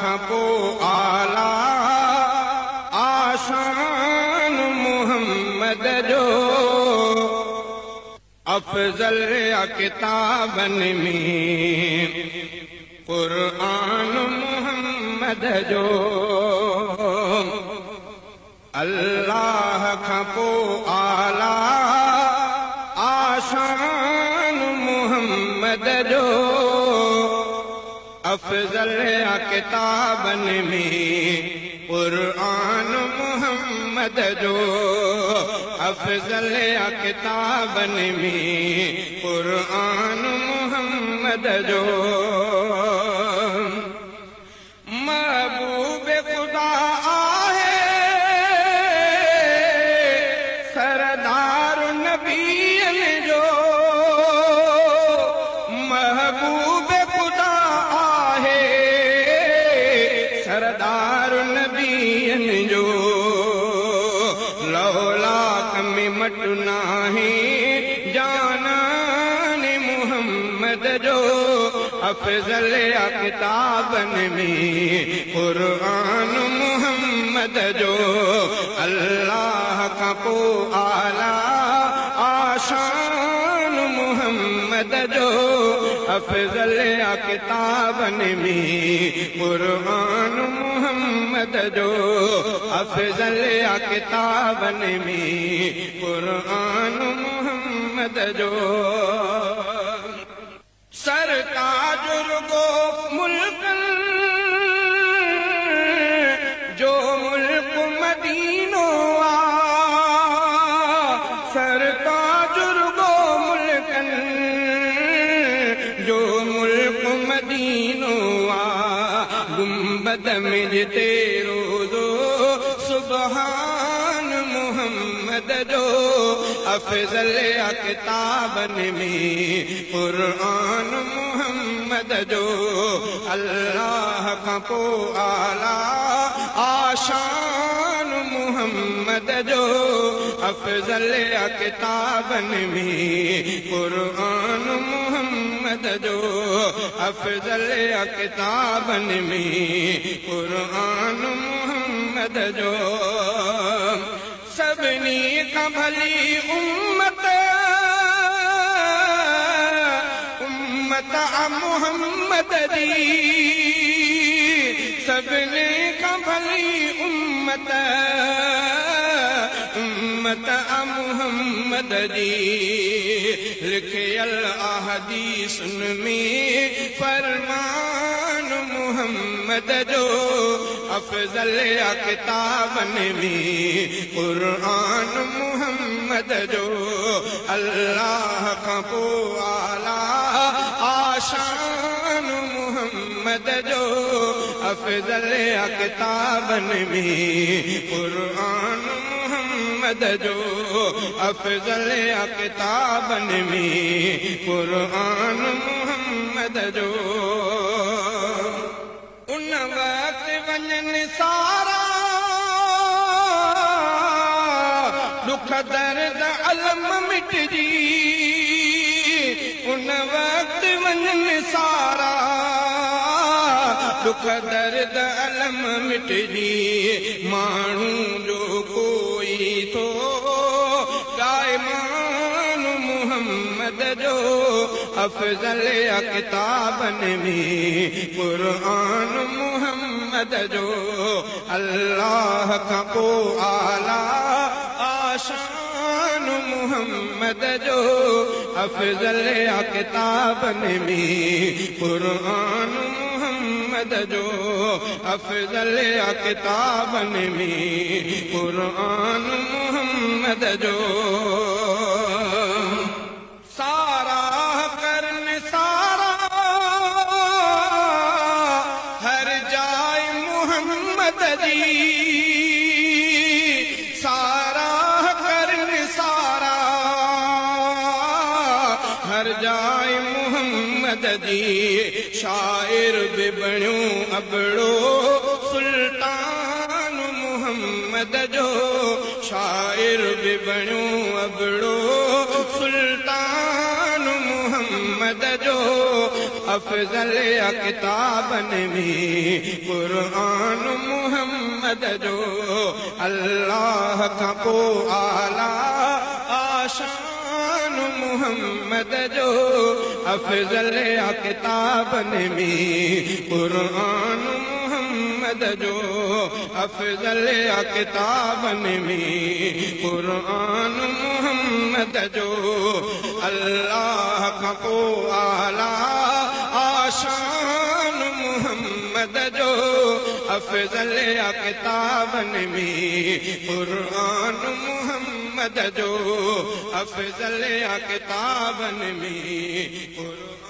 کان پوءِ اعليٰ آشان محمد جو. افزل ڪتابن ۾ قرآن محمد جو. الله کان अफ़ज़ल किताबनि में क़ुरान मोहम्मद जो अफ़ज़ल किताबनि में क़ुरान मोहम्मद जो ۾ ناهي جانان محمد جو افزل ڪتابن ۾ قرآن محمد جو الله کان پوءِ اعليٰ آشان محمد جو افزل ڪتابن ۾ قرآن محمد جو افزل ڪتابن ۾ قرآن जो सरताज रुगो मुल्क जो मुल्क मदीनो आ सरताज रुगो मुल्कन जो मुल्क मदीनो आ गुंबद में जिते रोज़ो सुबहान جو افزل ڪتابن ۾ قرآن محمد جو الله کان پوءِ اعليٰ آشان محمد جو افزل ڪتابن ۾ قرآن محمد جو افزل ڪتابن ۾ قرآن محمد جو ڀلي امت امت آ محمد جي سڀني ڀلي امت امت آ محمد جي لکيل اهديسن ۾ فرمان محمد جو افزل ڪتابن ۾ قرآن محمد جو الله کان پوءِ اعليٰ آشان محمد جو افزل ڪتابن ۾ قرآن محمد جو افزل ڪتابن ۾ قرآن محمد جو ان وقت وڃن سارا دک درد الم مٽجي ان وقت وڃن سارا دک درد الم مٽجي ماڻهو جو ڪوئي جو افزل ڪتابن ۾ قرآن محمد جو الله کان پوءِ اعليٰ آشان محمد جو افزل ڪتابن ۾ قرآن محمد جو افزل ڪتابن ۾ قرآن محمد جو جي سارا ڪرن سارا هر جائي محمد شاعر به بڻيو ابڙو. سلطان محمد جو شاعر به بڻيو ابڙو. سلطان محمد جو افزل ڪتابن ۾ قرآن محمد جو الله کان پوءِ اعليٰ آشان محمد جو افزل ڪتابن ۾ قرآن محمد جو افزل ڪتابن ۾ قرآن محمد جو الله کان پوءِ اعليٰ आशान मोहम्मद जो अफ़ज़ल किताबनि में क़ुरान मोहम्मद जो अफ़ज़ल किताबनि में क़ुर